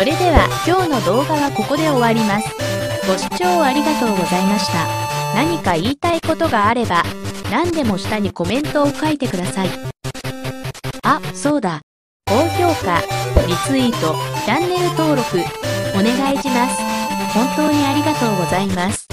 それでは今日の動画はここで終わります。ご視聴ありがとうございました。何か言いたいことがあれば、何でも下にコメントを書いてください。あ、そうだ。高評価、リツイート、チャンネル登録、お願いします。本当にありがとうございます。